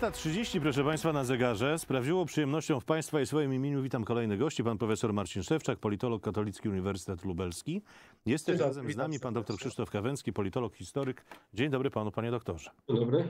20.30, proszę Państwa, na zegarze. Sprawdziło przyjemnością w Państwa i swoim imieniu. Witam kolejnych gości. Pan profesor Marcin Szewczak, politolog Katolicki Uniwersytet Lubelski. Jest też razem z nami pan doktor. Krzysztof Kawęcki, politolog, historyk. Dzień dobry panu, panie doktorze. Dzień dobry.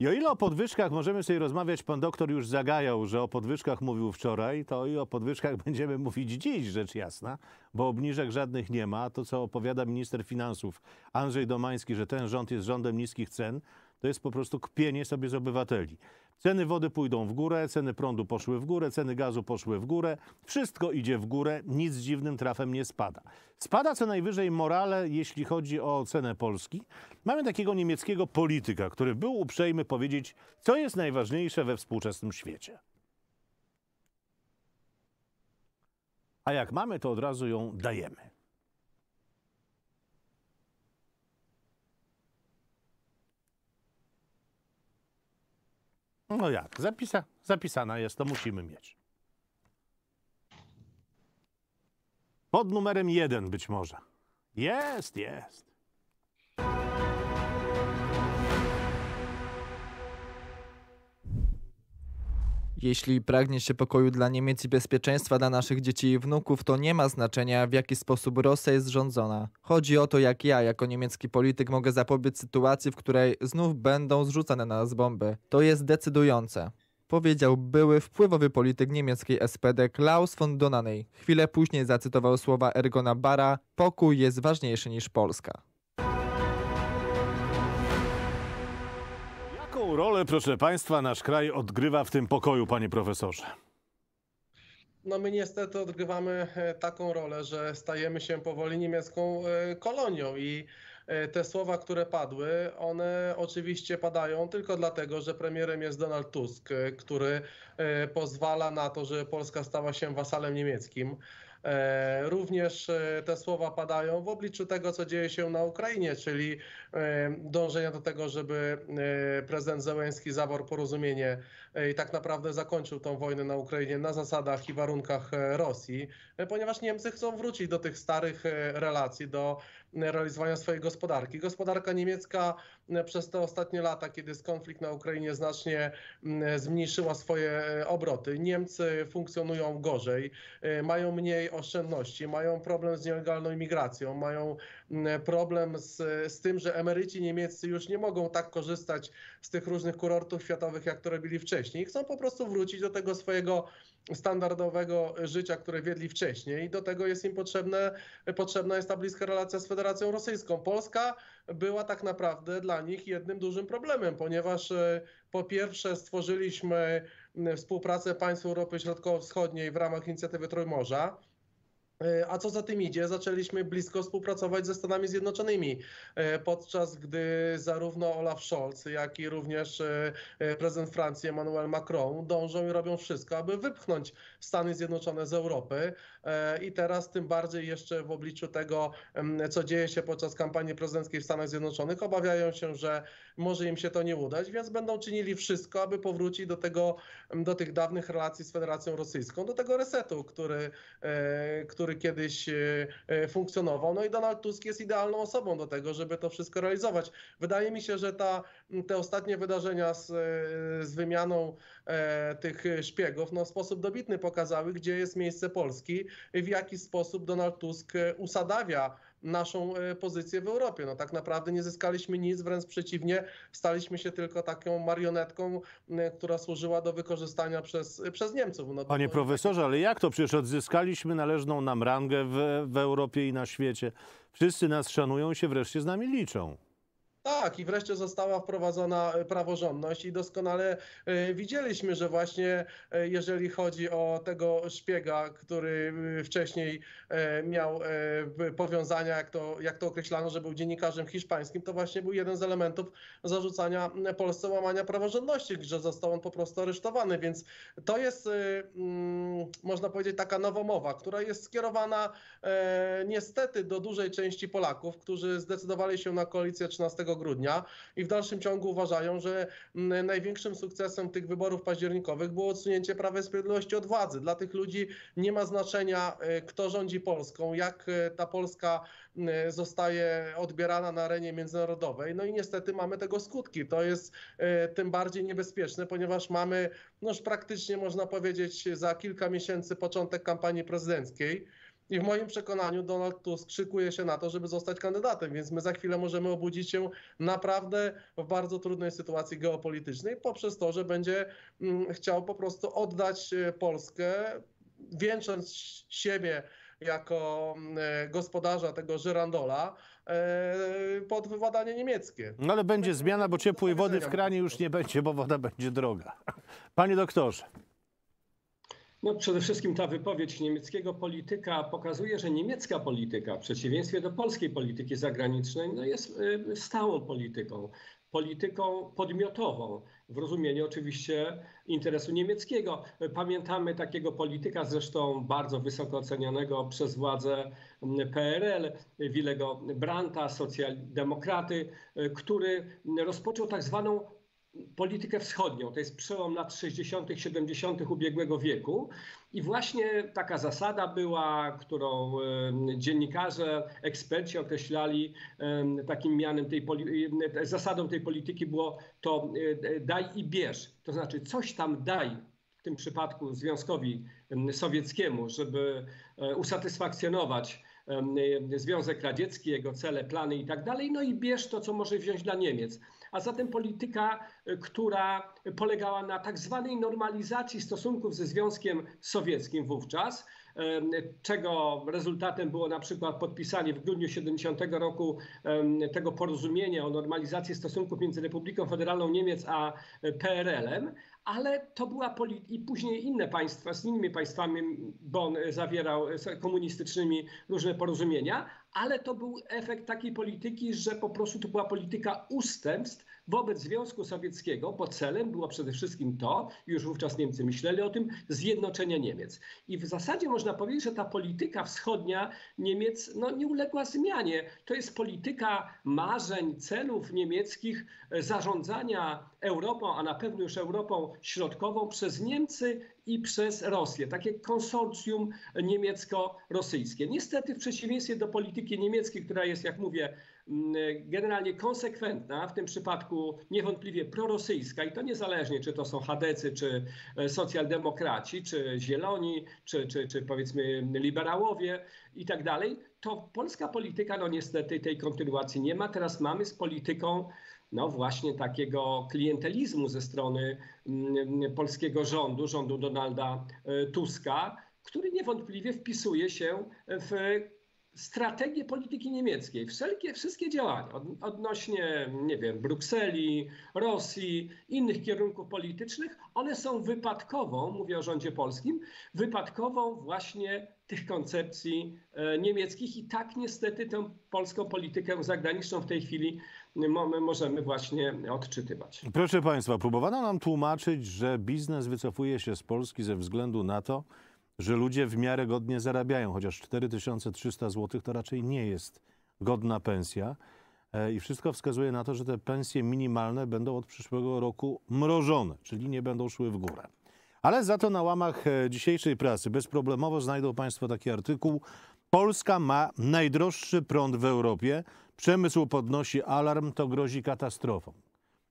I o ile o podwyżkach możemy sobie rozmawiać, pan doktor już zagajał, że o podwyżkach mówił wczoraj, to i o podwyżkach będziemy mówić dziś, rzecz jasna, bo obniżek żadnych nie ma. To, co opowiada minister finansów Andrzej Domański, że ten rząd jest rządem niskich cen, to jest po prostu kpienie sobie z obywateli. Ceny wody pójdą w górę, ceny prądu poszły w górę, ceny gazu poszły w górę. Wszystko idzie w górę, nic dziwnym trafem nie spada. Spada co najwyżej morale, jeśli chodzi o cenę Polski. Mamy takiego niemieckiego polityka, który był uprzejmy powiedzieć, co jest najważniejsze we współczesnym świecie. A jak mamy, to od razu ją dajemy. No jak? Zapisa, zapisana jest, to musimy mieć. Pod numerem jeden być może. Jest, jest. Jeśli pragnie się pokoju dla Niemiec i bezpieczeństwa dla naszych dzieci i wnuków, to nie ma znaczenia, w jaki sposób Rosja jest rządzona. Chodzi o to, jak ja, jako niemiecki polityk, mogę zapobiec sytuacji, w której znów będą zrzucane na nas bomby. To jest decydujące. Powiedział były wpływowy polityk niemieckiej SPD Klaus von Donaney. Chwilę później zacytował słowa Ergona Bara: Pokój jest ważniejszy niż Polska. Jaką rolę, proszę Państwa, nasz kraj odgrywa w tym pokoju, panie profesorze? No my niestety odgrywamy e, taką rolę, że stajemy się powoli niemiecką e, kolonią i e, te słowa, które padły, one oczywiście padają tylko dlatego, że premierem jest Donald Tusk, który pozwala na to, że Polska stała się wasalem niemieckim. E, Również e, te słowa padają w obliczu tego, co dzieje się na Ukrainie, czyli e, dążenia do tego, żeby prezydent Zełenski zawarł porozumienie i tak naprawdę zakończył tą wojnę na Ukrainie na zasadach i warunkach e, Rosji, e, ponieważ Niemcy chcą wrócić do tych starych e, relacji, do realizowania swojej gospodarki. Gospodarka niemiecka przez te ostatnie lata, kiedy jest konflikt na Ukrainie, znacznie zmniejszyła swoje obroty. Niemcy funkcjonują gorzej, mają mniej oszczędności, mają problem z nielegalną imigracją, mają problem z, z tym, że emeryci niemieccy już nie mogą tak korzystać z tych różnych kurortów światowych, jak to robili wcześniej. Chcą po prostu wrócić do tego swojego standardowego życia, które wiedli wcześniej. I do tego jest im potrzebne, potrzebna jest ta bliska relacja z Federacją Rosyjską. Polska była tak naprawdę dla nich jednym dużym problemem, ponieważ e, po pierwsze stworzyliśmy współpracę państw Europy Środkowo-Wschodniej w ramach inicjatywy Trójmorza, A co za tym idzie, zaczęliśmy blisko współpracować ze Stanami Zjednoczonymi, e, podczas gdy zarówno Olaf Scholz, jak i również e, e, prezydent Francji Emmanuel Macron dążą i robią wszystko, aby wypchnąć Stany Zjednoczone z Europy. E, I teraz tym bardziej jeszcze w obliczu tego, co dzieje się podczas kampanii prezydenckiej w Stanach Zjednoczonych, obawiają się, że może im się to nie udać, więc będą czynili wszystko, aby powrócić do tego, do tych dawnych relacji z Federacją Rosyjską, do tego resetu, który, e, który kiedyś e, e, funkcjonował. No i Donald Tusk jest idealną osobą do tego, żeby to wszystko realizować. Wydaje mi się, że ta, te ostatnie wydarzenia z, z wymianą tych szpiegów no, w sposób dobitny pokazały, gdzie jest miejsce Polski, w jaki sposób Donald Tusk usadawia naszą e, pozycję w Europie. No tak naprawdę nie zyskaliśmy nic, wręcz przeciwnie, staliśmy się tylko taką marionetką, m, która służyła do wykorzystania przez, przez Niemców. No, Panie to- profesorze, ale jak to? Przecież odzyskaliśmy należną nam rangę w, w Europie i na świecie. Wszyscy nas szanują się wreszcie z nami liczą. Tak, i wreszcie została wprowadzona e, praworządność i doskonale e, widzieliśmy, że właśnie e, jeżeli chodzi o tego szpiega, który wcześniej miał powiązania, jak to, jak to określano, że był dziennikarzem hiszpańskim, to właśnie był jeden z elementów zarzucania Polsce łamania praworządności, że został on po prostu aresztowany, więc to jest, mm, można powiedzieć, taka nowomowa, która jest skierowana niestety do dużej części Polaków, którzy zdecydowali się na koalicję 13 grudnia i w dalszym ciągu uważają, że mm, największym sukcesem tych wyborów październikowych było odsunięcie Prawa i Sprawiedliwości od władzy. Dla tych ludzi nie ma znaczenia, e, kto rządzi Polską, jak e, ta Polska m, zostaje odbierana na arenie międzynarodowej. No i niestety mamy tego skutki. To jest e, tym bardziej niebezpieczne, ponieważ mamy no już praktycznie można powiedzieć za kilka miesięcy początek kampanii prezydenckiej. I w moim przekonaniu Donald Tusk szykuje się na to, żeby zostać kandydatem, więc my za chwilę możemy obudzić się naprawdę w bardzo trudnej sytuacji geopolitycznej poprzez to, że będzie mm, chciał po prostu oddać e, Polskę, wieńcząc siebie jako mm, e, gospodarza tego żyrandola e, pod wywładanie niemieckie. No ale będzie zmiana, bo ciepłej wody w kranie już nie będzie, bo woda będzie droga. Panie doktorze. No, przede wszystkim ta wypowiedź niemieckiego polityka pokazuje, że niemiecka polityka, w przeciwieństwie do polskiej polityki zagranicznej, no jest y, stałą polityką, polityką podmiotową, w rozumieniu oczywiście interesu niemieckiego. Pamiętamy takiego polityka, zresztą bardzo wysoko ocenionego przez władze mm, PRL, Willego Brandta, socjaldemokraty, y, który rozpoczął tak zwaną politykę wschodnią. To jest przełom lat 60., 70. ubiegłego wieku. I właśnie taka zasada była, którą dziennikarze, eksperci określali takim mianem tej zasadą tej polityki było to e, daj i bierz. To znaczy coś tam daj w tym przypadku Związkowi Sowieckiemu, żeby e, usatysfakcjonować Związek Radziecki, jego cele, plany i tak dalej, no i bierz to, co może wziąć dla Niemiec. A zatem polityka, y, która polegała na tak zwanej normalizacji stosunków ze Związkiem Sowieckim wówczas, czego rezultatem było na przykład podpisanie w grudniu 70 roku tego porozumienia o normalizacji stosunków między Republiką Federalną Niemiec a PRL-em, ale to była i później inne państwa, z innymi państwami Bonn zawierał komunistycznymi różne porozumienia, ale to był efekt takiej polityki, że po prostu to była polityka ustępstw wobec Związku Sowieckiego, bo celem było przede wszystkim to, już wówczas Niemcy myśleli o tym, zjednoczenie Niemiec. I w zasadzie można powiedzieć, że ta polityka wschodnia Niemiec no, nie uległa zmianie. To jest polityka marzeń, celów niemieckich, e, zarządzania Europą, a na pewno już Europą Środkową przez Niemcy i przez Rosję, takie konsorcjum niemiecko-rosyjskie. Niestety w przeciwieństwie do polityki niemieckiej, która jest, jak mówię, generalnie konsekwentna, w tym przypadku niewątpliwie prorosyjska i to niezależnie, czy to są chadecy, czy e, socjaldemokraci, czy zieloni, czy, czy, czy powiedzmy liberałowie i tak dalej, to polska polityka, no niestety tej kontynuacji nie ma. Teraz mamy z polityką no właśnie takiego klientelizmu ze strony mm, polskiego rządu, rządu Donalda e, Tuska, który niewątpliwie wpisuje się w strategię polityki niemieckiej. Wszelkie, wszystkie działania odnośnie, nie wiem, Brukseli, Rosji, innych kierunków politycznych, one są wypadkową, mówię o rządzie polskim, wypadkową właśnie tych koncepcji e, niemieckich i tak niestety tę polską politykę zagraniczną w tej chwili możemy właśnie odczytywać. Proszę Państwa, próbowano nam tłumaczyć, że biznes wycofuje się z Polski ze względu na to, że ludzie w miarę godnie zarabiają, chociaż 4300 zł to raczej nie jest godna pensja. E, I wszystko wskazuje na to, że te pensje minimalne będą od przyszłego roku mrożone, czyli nie będą szły w górę. Ale za to na łamach e, dzisiejszej prasy bezproblemowo znajdą Państwo taki artykuł. Polska ma najdroższy prąd w Europie. Przemysł podnosi alarm, to grozi katastrofą.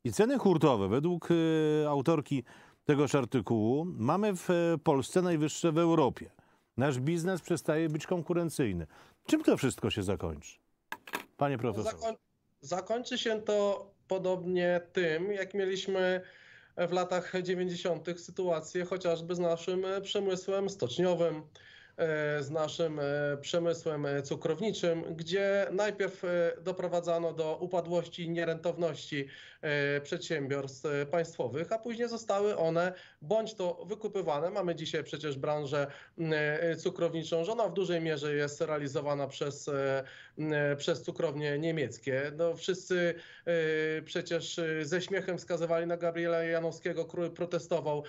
I ceny hurtowe, według e, autorki tegoż artykułu, mamy w e, Polsce najwyższe w Europie. Nasz biznes przestaje być konkurencyjny. Czym to wszystko się zakończy? Panie profesorze. Zakoń zakończy się to podobnie tym, jak mieliśmy w latach 90. sytuację chociażby z naszym przemysłem stoczniowym, z naszym e, przemysłem e, cukrowniczym, gdzie najpierw doprowadzano do upadłości i nierentowności przedsiębiorstw państwowych, a później zostały one bądź to wykupywane. Mamy dzisiaj przecież branżę cukrowniczą, że ona w dużej mierze jest realizowana przez, przez cukrownie niemieckie. No, wszyscy przecież ze śmiechem wskazywali na Gabriela Janowskiego, który protestował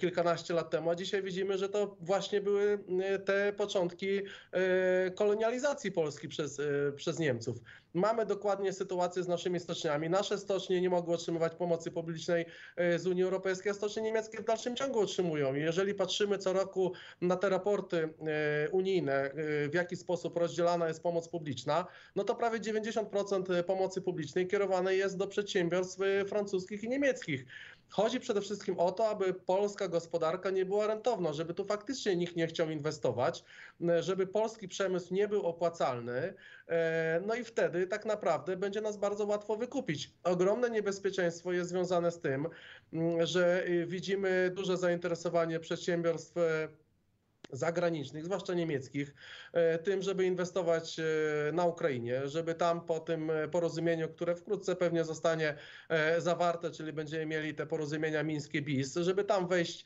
kilkanaście lat temu, a dzisiaj widzimy, że to właśnie były te początki e, kolonializacji Polski przez, e, przez Niemców. Mamy dokładnie sytuację z naszymi stoczniami. Nasze stocznie nie mogły otrzymywać pomocy publicznej e, z Unii Europejskiej, a stocznie niemieckie w dalszym ciągu otrzymują. Jeżeli patrzymy co roku na te raporty unijne, w jaki sposób rozdzielana jest pomoc publiczna, no to prawie 90% pomocy publicznej kierowane jest do przedsiębiorstw francuskich i niemieckich. Chodzi przede wszystkim o to, aby polska gospodarka nie była rentowna, żeby tu faktycznie nikt nie chciał inwestować, żeby polski przemysł nie był opłacalny. E, no i wtedy tak naprawdę będzie nas bardzo łatwo wykupić. Ogromne niebezpieczeństwo jest związane z tym, że widzimy duże zainteresowanie przedsiębiorstw e, zagranicznych, zwłaszcza niemieckich, e, tym, żeby inwestować e, na Ukrainie, żeby tam po tym e, porozumieniu, które wkrótce pewnie zostanie zawarte, czyli będziemy mieli te porozumienia mińskie BIS, żeby tam wejść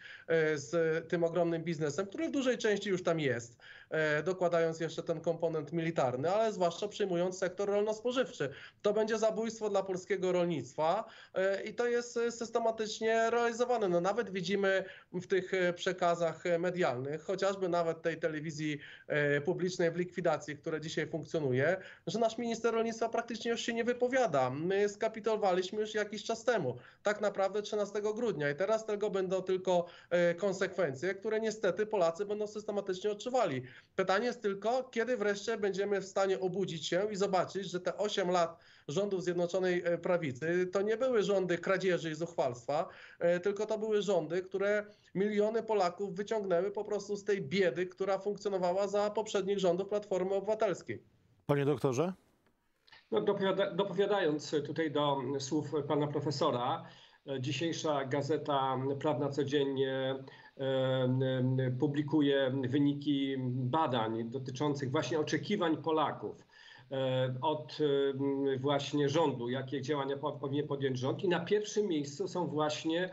z tym ogromnym biznesem, który w dużej części już tam jest. E, dokładając jeszcze ten komponent militarny, ale zwłaszcza przyjmując sektor rolno-spożywczy. To będzie zabójstwo dla polskiego rolnictwa e, i to jest systematycznie realizowane. No nawet widzimy w tych przekazach medialnych, chociażby nawet tej telewizji e, publicznej w likwidacji, która dzisiaj funkcjonuje, że nasz minister rolnictwa praktycznie już się nie wypowiada. My skapitulowaliśmy już jakiś czas temu, tak naprawdę 13 grudnia i teraz tego będą tylko konsekwencje, które niestety Polacy będą systematycznie odczuwali. Pytanie jest tylko, kiedy wreszcie będziemy w stanie obudzić się i zobaczyć, że te 8 lat rządów Zjednoczonej e, Prawicy to nie były rządy kradzieży i zuchwalstwa, e, tylko to były rządy, które miliony Polaków wyciągnęły po prostu z tej biedy, która funkcjonowała za poprzednich rządów Platformy Obywatelskiej. Panie doktorze? No, dopowiada, dopowiadając tutaj do słów pana profesora, e, dzisiejsza gazeta Prawna Codziennie publikuje wyniki badań dotyczących właśnie oczekiwań Polaków od właśnie rządu, jakie działania powinien podjąć rząd. I na pierwszym miejscu są właśnie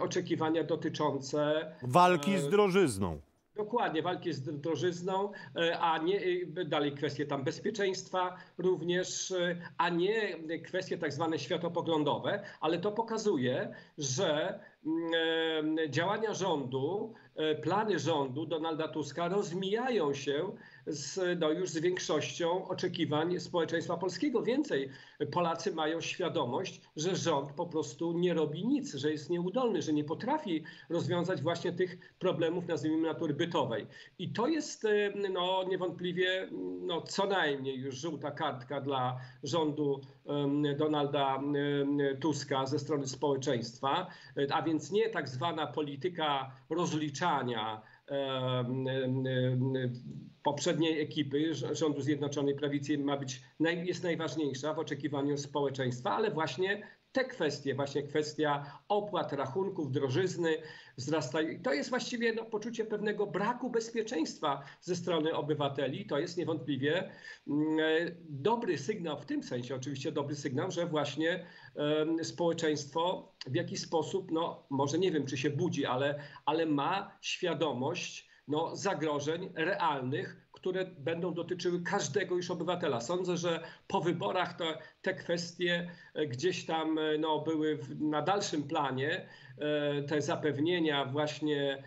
oczekiwania dotyczące walki z drożyzną. Dokładnie, walki z drożyzną, e, a nie e, dalej kwestie tam bezpieczeństwa również, e, a nie kwestie tak zwane światopoglądowe, ale to pokazuje, że mm, działania rządu, plany rządu Donalda Tuska rozmijają się z, no już z większością oczekiwań społeczeństwa polskiego. Więcej, Polacy mają świadomość, że rząd po prostu nie robi nic, że jest nieudolny, że nie potrafi rozwiązać właśnie tych problemów, nazwijmy natury bytowej. I to jest e, no, niewątpliwie no, co najmniej już żółta kartka dla rządu Donalda Tuska ze strony społeczeństwa, a więc nie tak zwana polityka rozliczania poprzedniej ekipy rządu Zjednoczonej Prawicy ma być, jest najważniejsza w oczekiwaniu społeczeństwa, ale właśnie te kwestie, właśnie kwestia opłat, rachunków, drożyzny wzrasta. I to jest właściwie no, poczucie pewnego braku bezpieczeństwa ze strony obywateli. To jest niewątpliwie mm, dobry sygnał w tym sensie, oczywiście dobry sygnał, że właśnie społeczeństwo w jakiś sposób, no może nie wiem, czy się budzi, ale, ale ma świadomość no, zagrożeń realnych, które będą dotyczyły każdego już obywatela. Sądzę, że po wyborach to, te kwestie e, gdzieś tam e, no, były na dalszym planie. E, te zapewnienia właśnie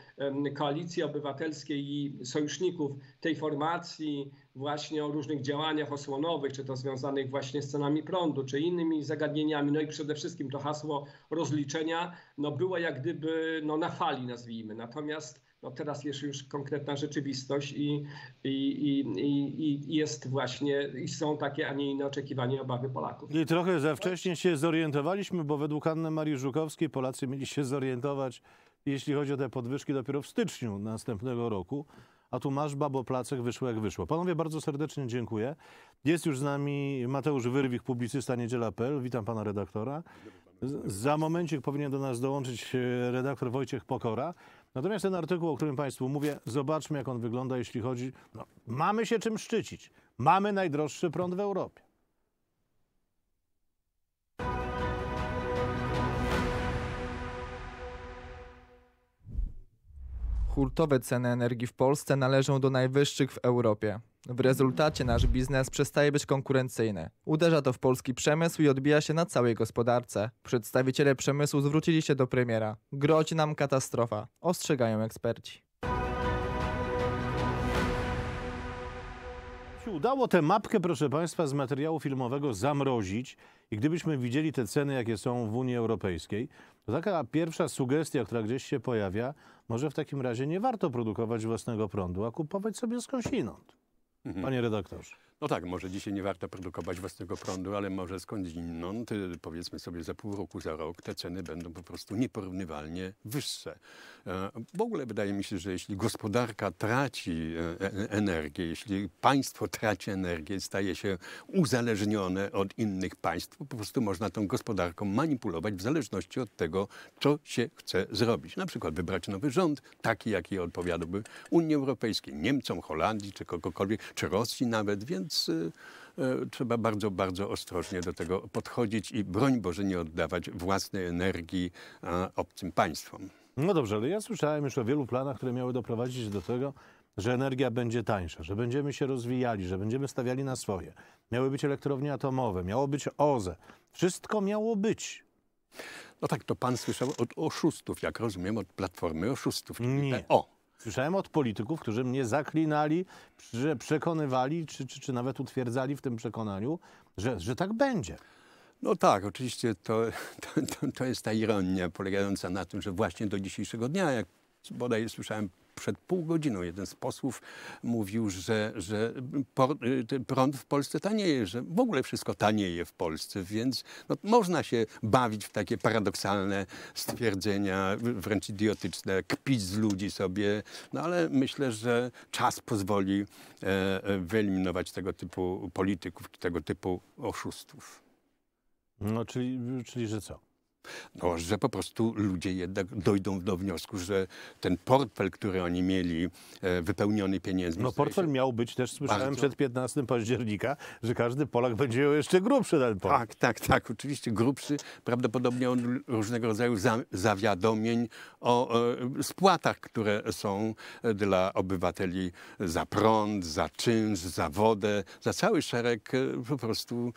koalicji obywatelskiej i sojuszników tej formacji, właśnie o różnych działaniach osłonowych, czy to związanych właśnie z cenami prądu, czy innymi zagadnieniami, no i przede wszystkim to hasło rozliczenia, no było jak gdyby no, na fali, nazwijmy. Natomiast no teraz jest już konkretna rzeczywistość i, i, i, i, jest właśnie, i są takie, a nie inne oczekiwania obawy Polaków. I trochę za wcześnie się zorientowaliśmy, bo według Anny Marii Żukowskiej Polacy mieli się zorientować, jeśli chodzi o te podwyżki, dopiero w styczniu następnego roku. A tu masz, babo, placek, wyszło jak wyszło. Panowie, bardzo serdecznie dziękuję. Jest już z nami Mateusz Wyrwich, publicysta Niedziela.pl. Witam pana redaktora. Za momencik powinien do nas dołączyć e, redaktor Wojciech Pokora. Natomiast ten artykuł, o którym Państwu mówię, zobaczmy, jak on wygląda, jeśli chodzi. No, mamy się czym szczycić. Mamy najdroższy prąd w Europie. Hurtowe ceny energii w Polsce należą do najwyższych w Europie. W rezultacie nasz biznes przestaje być konkurencyjny. Uderza to w polski przemysł i odbija się na całej gospodarce. Przedstawiciele przemysłu zwrócili się do premiera. Grozi nam katastrofa, ostrzegają eksperci. Się udało tę mapkę, proszę Państwa, z materiału filmowego zamrozić i gdybyśmy widzieli te ceny, jakie są w Unii Europejskiej, to taka pierwsza sugestia, która gdzieś się pojawia, może w takim razie nie warto produkować własnego prądu, a kupować sobie skądinąd. Panie redaktorze. No tak, może dzisiaj nie warto produkować własnego prądu, ale może skądinąd, y, powiedzmy sobie za pół roku, za rok, te ceny będą po prostu nieporównywalnie wyższe. E, W ogóle wydaje mi się, że jeśli gospodarka traci e, e, energię, jeśli państwo traci energię, staje się uzależnione od innych państw, po prostu można tą gospodarką manipulować w zależności od tego, co się chce zrobić. Na przykład wybrać nowy rząd, taki, jaki odpowiadałby Unii Europejskiej, Niemcom, Holandii, czy kogokolwiek, czy Rosji nawet, więc y, y, trzeba bardzo, bardzo ostrożnie do tego podchodzić i broń Boże nie oddawać własnej energii obcym państwom. No dobrze, ale ja słyszałem już o wielu planach, które miały doprowadzić do tego, że energia będzie tańsza, że będziemy się rozwijali, że będziemy stawiali na swoje. Miały być elektrownie atomowe, miało być OZE. Wszystko miało być. No tak, to pan słyszał od oszustów, jak rozumiem, od Platformy oszustów. czyli Nie. te- O, Słyszałem od polityków, którzy mnie zaklinali, przekonywali, czy, czy, czy nawet utwierdzali w tym przekonaniu, że, że tak będzie. No tak, oczywiście to, to, to, to jest ta ironia polegająca na tym, że właśnie do dzisiejszego dnia, jak bodaj słyszałem przed pół godziną, jeden z posłów mówił, że, że y, prąd w Polsce tanieje, że w ogóle wszystko tanieje w Polsce, więc no, można się bawić w takie paradoksalne stwierdzenia, wręcz idiotyczne, kpić z ludzi sobie, no ale myślę, że czas pozwoli e, e, wyeliminować tego typu polityków, tego typu oszustów. No, czyli, czyli że co? No, że po prostu ludzie jednak dojdą do wniosku, że ten portfel, który oni mieli e, wypełniony pieniędzmi. No portfel miał być też, słyszałem Bardzo. przed 15 października, że każdy Polak będzie miał jeszcze grubszy ten portfel. Tak, tak, tak. Oczywiście grubszy, prawdopodobnie od różnego rodzaju za, zawiadomień o e, spłatach, które są e, dla obywateli za prąd, za czynsz, za wodę, za cały szereg e, po prostu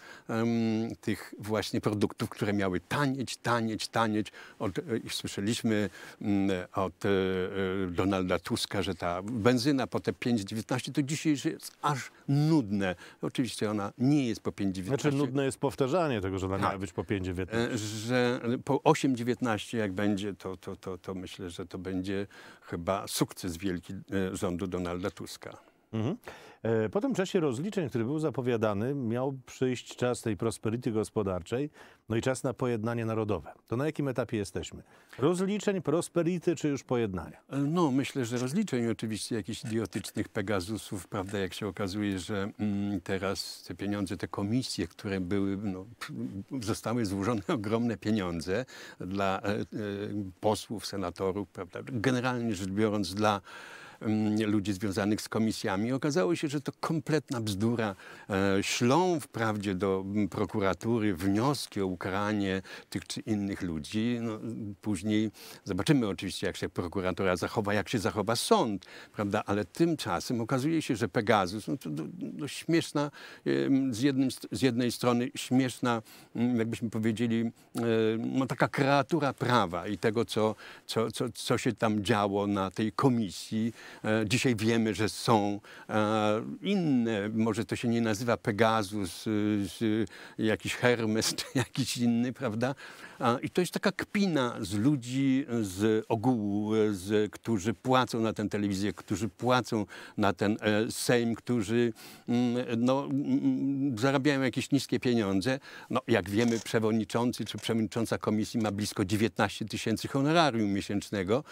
tych właśnie produktów, które miały tanieć, tanieć, tanieć. Od, e, słyszeliśmy mm, od e, e, Donalda Tuska, że ta benzyna po te 5,19 to dzisiaj jest aż nudne. Oczywiście ona nie jest po 5,19. Znaczy nudne jest powtarzanie tego, że ona miała Tak. być po 5,19. E, że po 8,19 jak będzie, to, to, to, to myślę, że to będzie chyba sukces wielki rządu Donalda Tuska. Mhm. E, Po tym czasie rozliczeń, który był zapowiadany, miał przyjść czas tej prosperity gospodarczej, no i czas na pojednanie narodowe. To na jakim etapie jesteśmy? Rozliczeń, prosperity czy już pojednania? E, No, myślę, że rozliczeń oczywiście jakichś idiotycznych Pegazusów, prawda, jak się okazuje, że mm, teraz te pieniądze, te komisje, które były, no, zostały złożone ogromne pieniądze dla e, e, posłów, senatorów, prawda, generalnie rzecz biorąc dla ludzi związanych z komisjami. Okazało się, że to kompletna bzdura. E, Ślą wprawdzie do prokuratury wnioski o ukaranie tych czy innych ludzi. No, później zobaczymy oczywiście, jak się prokuratura zachowa, jak się zachowa sąd, prawda? Ale tymczasem okazuje się, że Pegasus, no to, to, to śmieszna, em, z, jednym, z jednej strony śmieszna, jakbyśmy powiedzieli, no taka kreatura prawa i tego, co, co, co, co się tam działo na tej komisji. E, Dzisiaj wiemy, że są e, inne, może to się nie nazywa Pegasus, y, jakiś Hermes jakiś inny, prawda? I to jest taka kpina z ludzi z ogółu, e, z, którzy płacą na tę telewizję, którzy płacą na ten e, Sejm, którzy mm, no, mm, zarabiają jakieś niskie pieniądze. No, jak wiemy, przewodniczący czy przewodnicząca komisji ma blisko 19 tysięcy honorarium miesięcznego,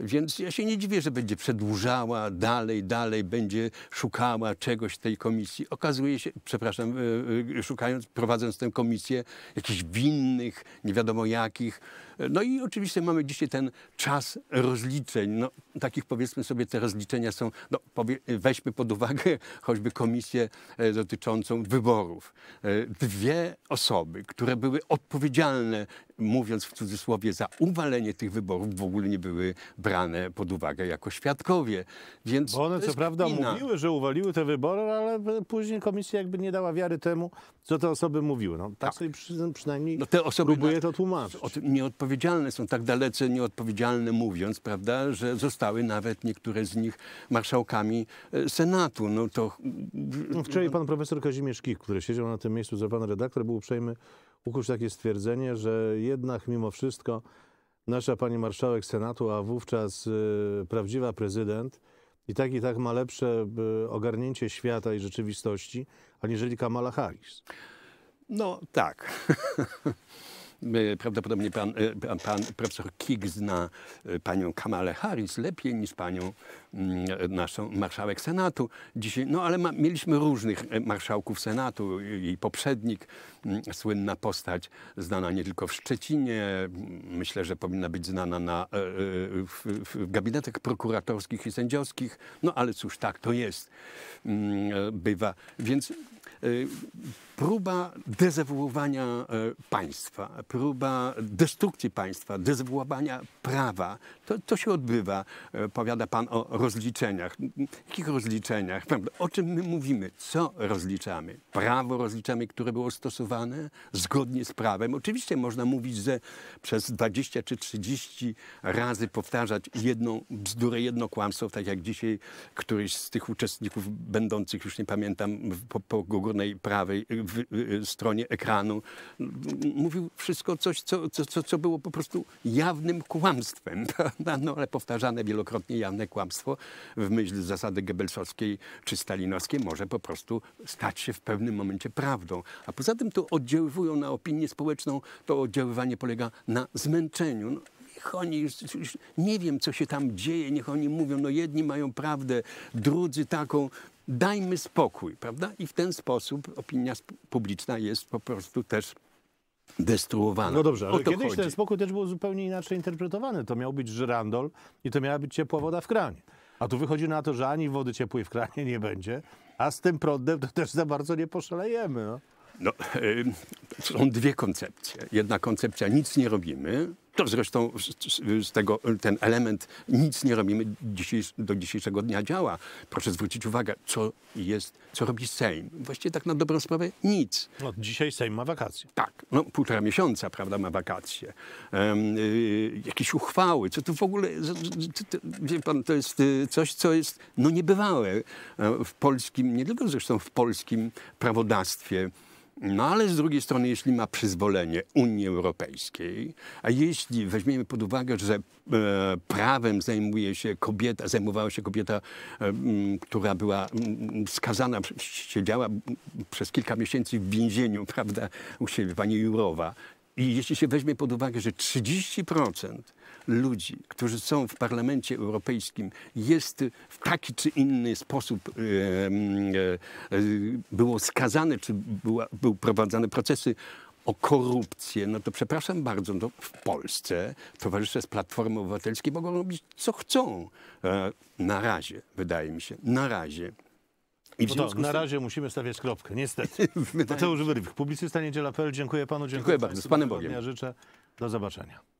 więc ja się nie dziwię, że będzie przedłużała dalej, dalej, będzie szukała czegoś w tej komisji. Okazuje się, przepraszam, e, e, szukając, prowadząc tę komisję, jakichś winnych, nie wiadomo jakich. No i oczywiście mamy dzisiaj ten czas rozliczeń. No, takich powiedzmy sobie, te rozliczenia są, no, powie, weźmy pod uwagę choćby komisję e, dotyczącą wyborów. E, Dwie osoby, które były odpowiedzialne, mówiąc w cudzysłowie, za uwalenie tych wyborów, w ogóle nie były brane pod uwagę jako świadkowie. Więc Bo one co prawda kpina. mówiły, że uwaliły te wybory, ale później komisja jakby nie dała wiary temu, co te osoby mówiły. No, tak sobie przy, przynajmniej No te osoby próbuje na- to tłumaczyć. o tym nie odpowiedziały nieodpowiedzialne, są tak dalece nieodpowiedzialne mówiąc, prawda, że zostały nawet niektóre z nich marszałkami e, Senatu. No to No, Wczoraj pan profesor Kazimierz Kik, który siedział na tym miejscu, za pan redaktor, był uprzejmy ukuć takie stwierdzenie, że jednak mimo wszystko nasza pani marszałek Senatu, a wówczas y, prawdziwa prezydent i tak i tak ma lepsze y, ogarnięcie świata i rzeczywistości, aniżeli Kamala Harris. No tak. E, Prawdopodobnie pan, e, pan, pan profesor Kik zna e, panią Kamalę Harris lepiej niż panią mm, naszą marszałek Senatu. Dzisiaj, no ale ma, mieliśmy różnych marszałków Senatu. Jej poprzednik, mm, słynna postać, znana nie tylko w Szczecinie, m, myślę, że powinna być znana na, w, w gabinetach prokuratorskich i sędziowskich. No ale cóż, tak to jest, mm, bywa. Więc próba dezawuowania e, państwa, próba destrukcji państwa, dezawuowania prawa, to, to się odbywa. E, Powiada pan o rozliczeniach. Jakich rozliczeniach? O czym my mówimy? Co rozliczamy? Prawo rozliczamy, które było stosowane zgodnie z prawem. Oczywiście można mówić, że przez 20 czy 30 razy powtarzać jedną bzdurę, jedno kłamstwo, tak jak dzisiaj któryś z tych uczestników będących, już nie pamiętam, po, po górnej prawej w, w, stronie ekranu, mówił wszystko coś, co, co, co, było po prostu jawnym kłamstwem, prawda? No, ale powtarzane wielokrotnie jawne kłamstwo w myśl zasady gebelsowskiej czy stalinowskiej może po prostu stać się w pewnym momencie prawdą. A poza tym to oddziaływują na opinię społeczną, to oddziaływanie polega na zmęczeniu. No, Niech oni już nie wiem, co się tam dzieje, niech oni mówią, no jedni mają prawdę, drudzy taką. Dajmy spokój, prawda? I w ten sposób opinia publiczna jest po prostu też destruowana. No dobrze, ale kiedyś chodzi. ten spokój też był zupełnie inaczej interpretowany. To miał być żyrandol i to miała być ciepła woda w kranie. A tu wychodzi na to, że ani wody ciepłej w kranie nie będzie, a z tym prądem to też za bardzo nie poszalejemy. No. No, em, są dwie koncepcje. Jedna koncepcja nic nie robimy. To zresztą z, tego ten element nic nie robimy dzisiejsz, do dzisiejszego dnia działa. Proszę zwrócić uwagę, co jest, co robi Sejm. Właściwie tak na dobrą sprawę nic. No, dzisiaj Sejm ma wakacje. Tak, no półtora miesiąca, prawda, ma wakacje. Em, y, jakieś uchwały, co tu w ogóle, wie pan, to jest y, coś, co jest no niebywałe e, w polskim, nie tylko zresztą w polskim prawodawstwie, no ale z drugiej strony, jeśli ma przyzwolenie Unii Europejskiej, a jeśli weźmiemy pod uwagę, że e, prawem zajmuje się kobieta, zajmowała się kobieta, e, m, która była m, skazana, siedziała przez kilka miesięcy w więzieniu, prawda, u siebie, pani Jurowa. I jeśli się weźmie pod uwagę, że 30% ludzi, którzy są w Parlamencie Europejskim, jest w taki czy inny sposób e, e, było skazane, czy była, były prowadzone procesy o korupcję, no to przepraszam bardzo, no w Polsce towarzysze z Platformy Obywatelskiej mogą robić co chcą. E, na razie, wydaje mi się, na razie. I w No to na razie musimy stawiać kropkę, niestety. Mateusz Wyrwik, publicysta Niedziela.pl. Dziękuję panu, dziękuję, Dziękuję bardzo, z Panem Bogiem. Życzę. Do zobaczenia.